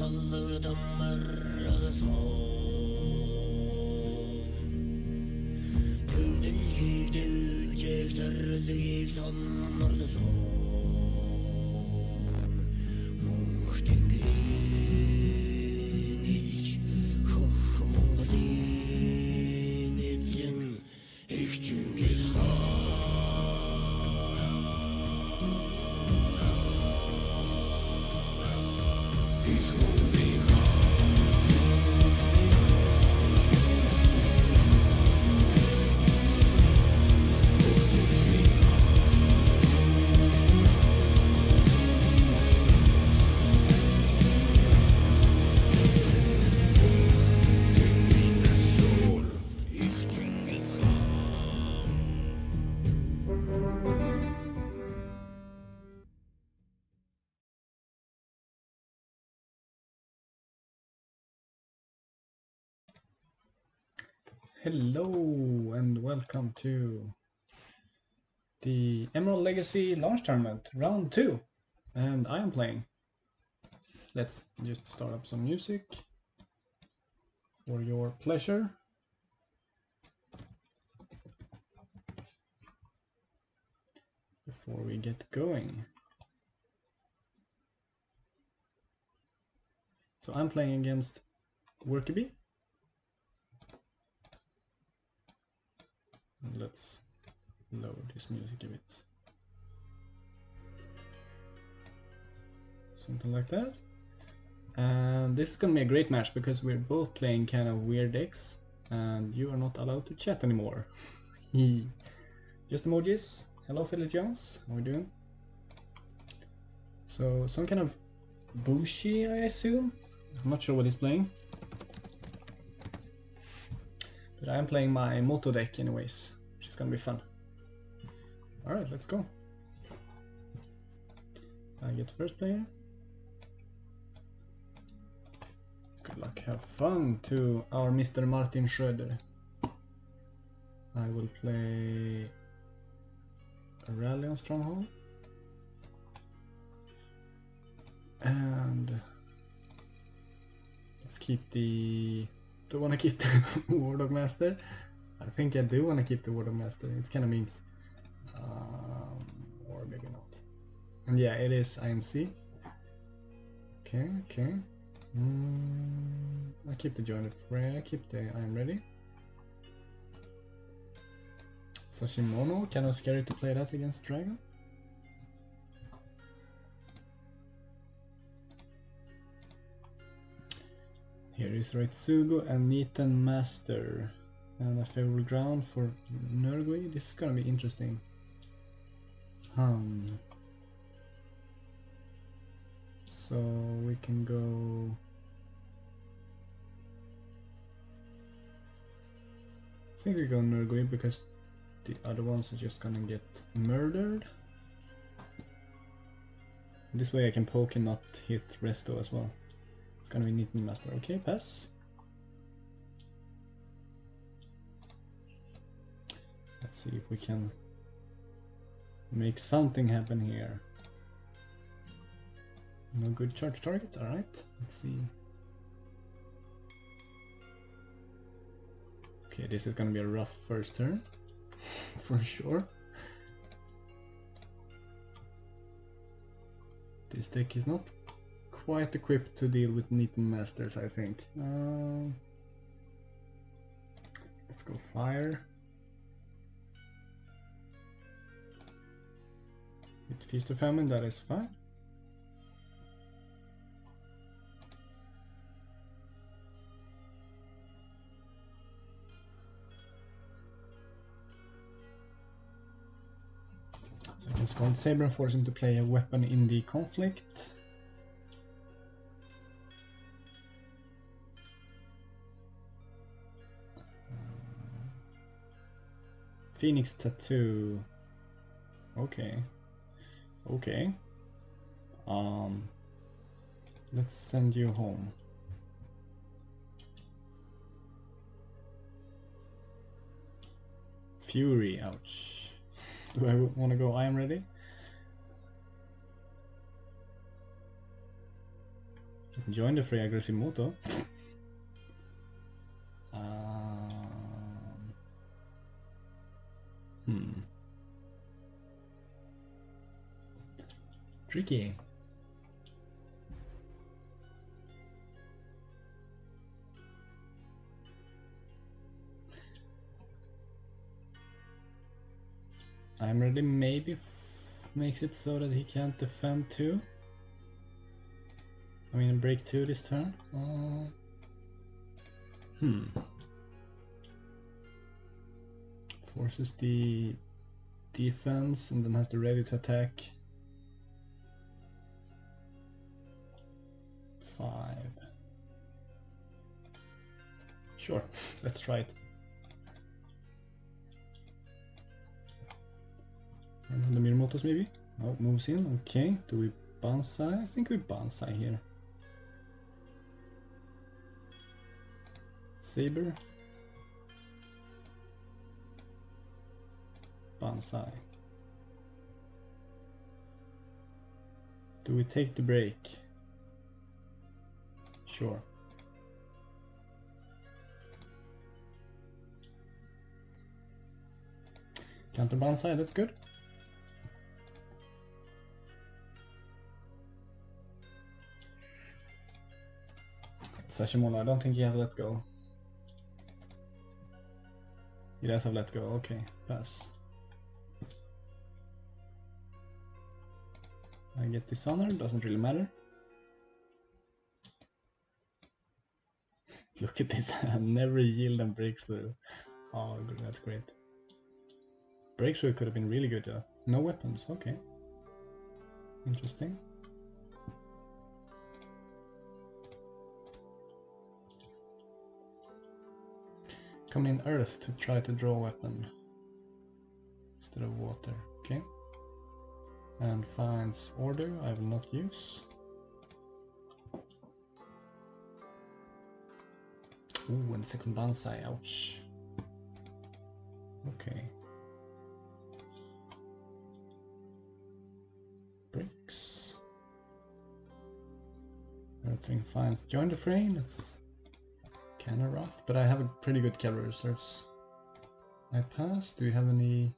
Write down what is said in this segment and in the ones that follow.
Sallı the sol Hello and welcome to the Emerald Legacy launch tournament, round two. And I am playing. Let's just start up some music for your pleasure. Before we get going. So I'm playing against Workabee. Let's lower this music a bit. Something like that. And this is gonna be a great match because we're both playing kind of weird decks and you are not allowed to chat anymore. Just emojis. Hello Philip Jones, how are you doing? So some kind of Bushi I assume? I'm not sure what he's playing. But I am playing my Moto deck anyways, gonna be fun. Alright, let's go. I get first player. Good luck, have fun to our Mr. Martin Schröder. I will play a rally on Stronghold. And let's keep the do I want to keep the Wardog Master? I think I do want to keep the Wardog Master. It's kind of means. Um, or maybe not. And yeah, it is IMC. Okay, okay. Mm, I keep the Joined Fray, I keep the I am ready. Sashimono, kind of scary to play that against Dragon. Here is Raitsugu and Niten Master. And a favorable ground for Nurgui. This is gonna be interesting. Um. So we can go. I think we go Nurgui because the other ones are just gonna get murdered. This way I can poke and not hit Resto as well. It's gonna be Niten Master. Okay, pass. Let's see if we can make something happen here. No good charge target, alright. Let's see. Okay, this is gonna be a rough first turn. For sure. This deck is not quite equipped to deal with Niten Masters, I think. Um, let's go fire. With Feast or Famine, that is fine. So I can Scald Saber and force him to play a weapon in the conflict. Phoenix Tattoo. Okay. Okay. Um let's send you home. Fury, ouch. Do I want to go I am ready? Join the free aggressive moto. um, Tricky. I'm ready maybe makes it so that he can't defend too. I mean break two this turn. Uh, hmm. Forces the defense and then has the ready to attack. Five. Sure, let's try it. And the Mirumotos maybe? Oh, moves in, okay. Do we banzai? I think we banzai here. Saber. Banzai. Do we take the break? Sure. Counter banzai, that's good. Sashimono, I don't think he has let go. He does have let go, okay, pass. I get dishonor, doesn't really matter. Look at this, never yield and breakthrough. Oh, that's great. Breakthrough could have been really good. No weapons, okay. Interesting. Coming in earth to try to draw weapon instead of water. Okay. And finds order I will not use. Ooh, and second banzai, ouch. Okay. Bricks. Everything finds join the fray, that's Kinda rough, but I have a pretty good cavalry reserves. I pass. Do you have any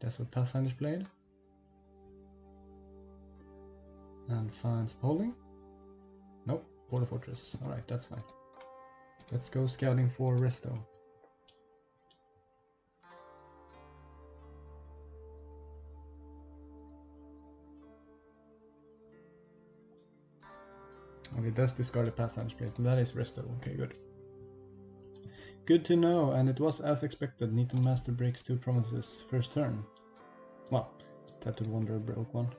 Desert Pathfinder's Blade? And finds polling? Nope, Border Fortress. Alright, that's fine. Let's go scouting for Resto. Okay, does discard a Pathfinder's Blade. That is Resto. Okay, good. Good to know, and it was as expected. Niten Master breaks two promises first turn. Well, Tattooed Wanderer broke one.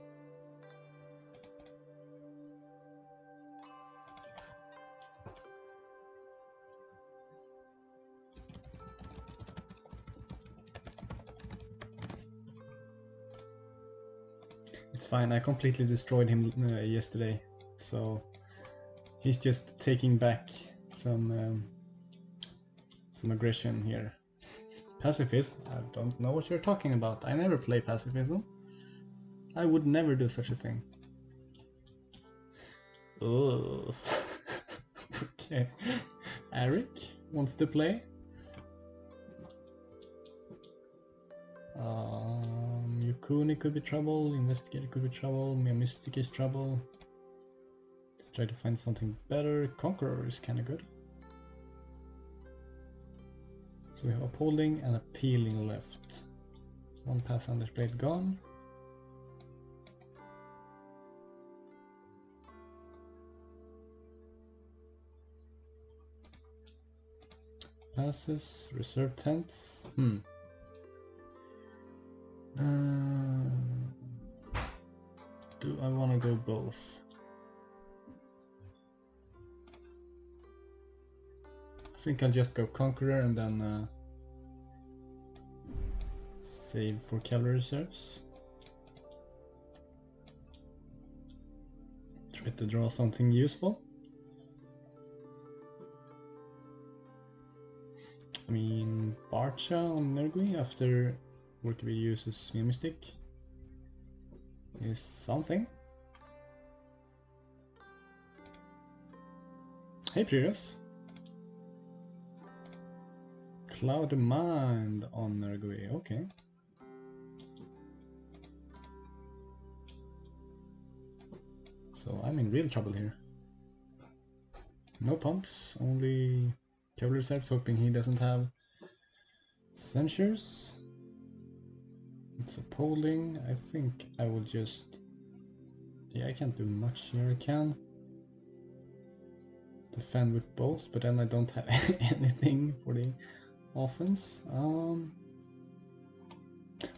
It's fine, I completely destroyed him uh, yesterday, so he's just taking back some um, some aggression here. Pacifist? I don't know what you're talking about. I never play pacifism. I would never do such a thing. Oh. okay. Eric wants to play. Um, could be trouble, Investigator could be trouble, Miya Mystic is trouble. Let's try to find something better. Conqueror is kind of good. So we have upholding and appealing left. One pass Anders blade gone. Passes, reserve tents. Hmm. Uh, do I want to go both? I think I'll just go Conqueror and then uh, save for cavalry reserves. Try to draw something useful. I mean, Barcha on Nergui after Workaby uses Mystic is something. Hey Prius. Cloud Mind on Nergui, okay. So I'm in real trouble here. No pumps, only cavalry reserves, hoping he doesn't have censures. It's a polling. I think I will just... Yeah, I can't do much here. I can defend with both, but then I don't have anything for the offense. Um,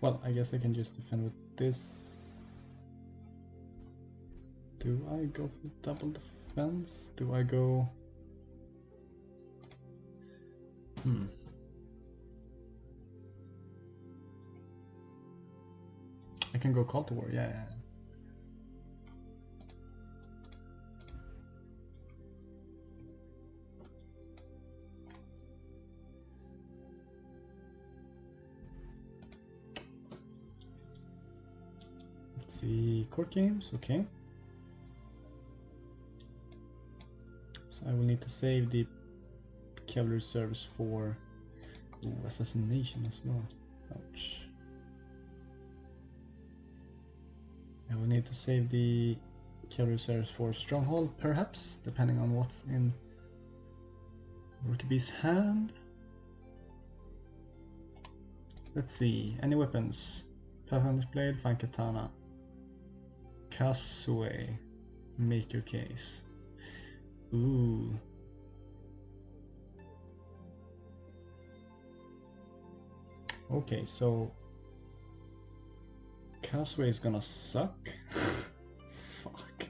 well, I guess I can just defend with this. Do I go for double defense? Do I go... Hmm. I can go call to war, yeah. Let's see, court games, okay. So I will need to save the cavalry service for ooh, assassination as well. Ouch. I will need to save the service for stronghold, perhaps, depending on what's in Rookabee's hand. Let's see, any weapons? Pathfinder's Blade, Fine Katana. Kasue. Make your case. Ooh. Okay, so Casway is gonna suck. Fuck.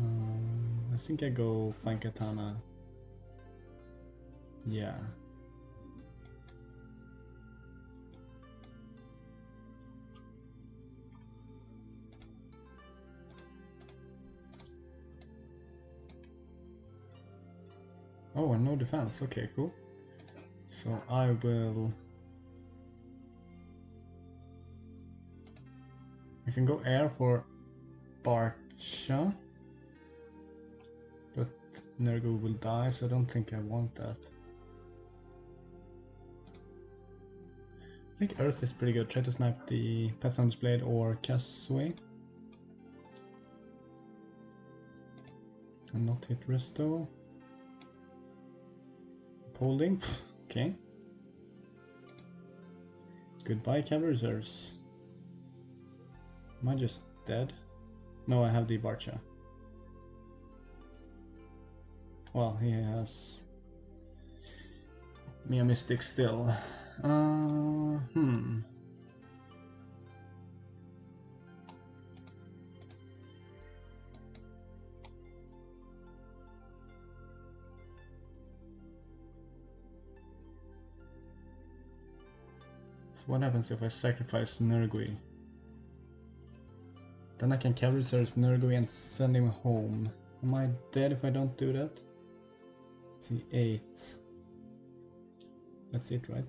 Um, I think I go Fine Katana. Yeah. Oh, and no defense. Okay, cool. So I will... I can go air for Barcha. But Nergui will die, so I don't think I want that. I think Earth is pretty good. Try to snipe the Peasant's Blade or Casway. And not hit Resto. Holding. okay. Goodbye, cavalry. Am I just dead? No, I have the Barcha. Well, he has Miya Mystic still. Uh, hmm. So what happens if I sacrifice Nergui? Then I can cavalry search Nergui and send him home. Am I dead if I don't do that? Let's see, 8. That's it, right?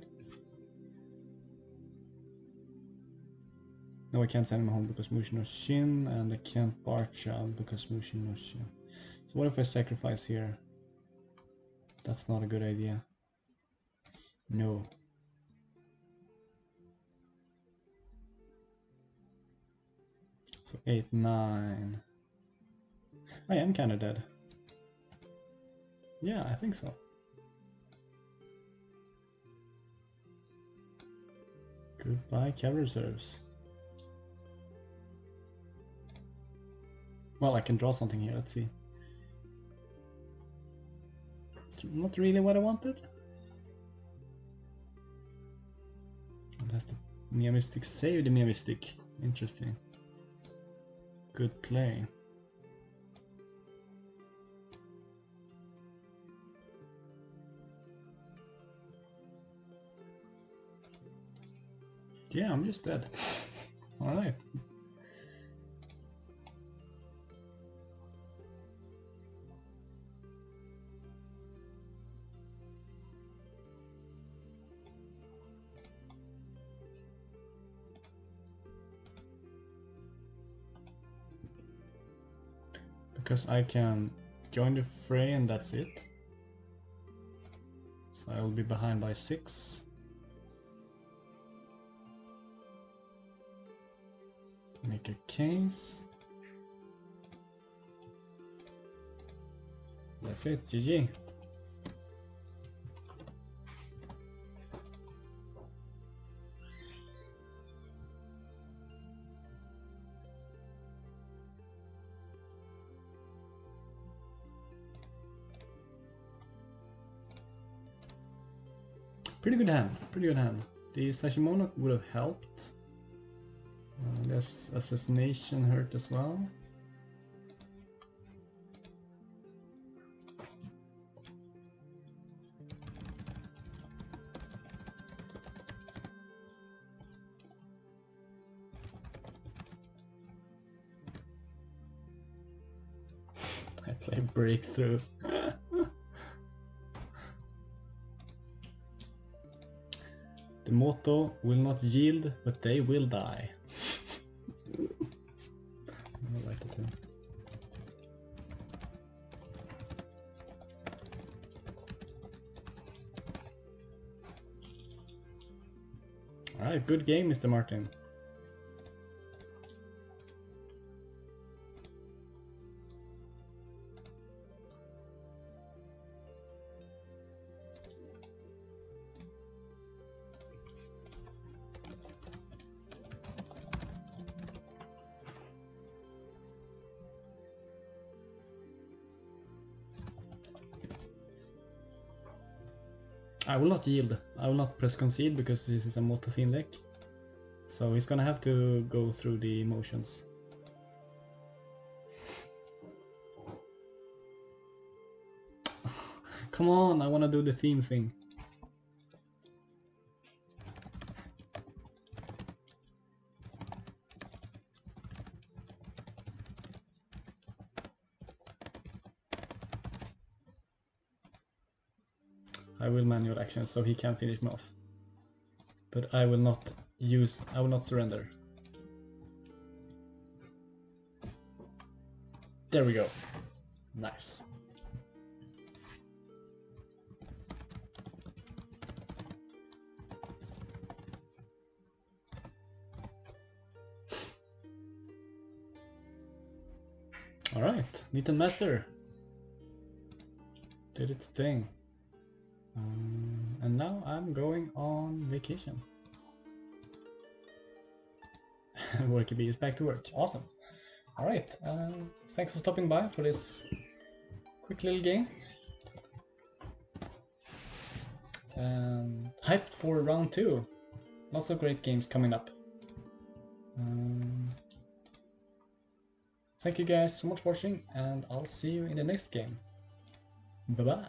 No, I can't send him home because Mushin no Shin, and I can't Barcha because Mushin no Shin. So what if I sacrifice here? That's not a good idea. No. So 8, 9. I am kinda dead. Yeah, I think so. Goodbye, cavalry reserves. Well, I can draw something here, let's see. It's not really what I wanted. That's the Miya Mystic save the Miya Mystic. Interesting. Good play. Yeah, I'm just dead. Alright. Because I can join the fray and that's it. So I will be behind by six. Make a case. That's it, GG. Good hand, pretty good hand. The Sashimono would have helped. Uh, this assassination hurt as well. I play breakthrough. Motto will not yield, but they will die. Alright, good game, Mr. Martin. I will not yield. I will not press concede because this is a Motocene deck. So he's gonna have to go through the motions. Come on, I wanna do the theme thing. So he can finish me off. But I will not use, I will not surrender. There we go. Nice. Alright, Niten Master. Did its thing. Um, going on vacation. Worky Bee is back to work. Awesome. Alright, um, thanks for stopping by for this quick little game. And hyped for round two. Lots of great games coming up. Um, thank you guys so much for watching, and I'll see you in the next game. Bye bye.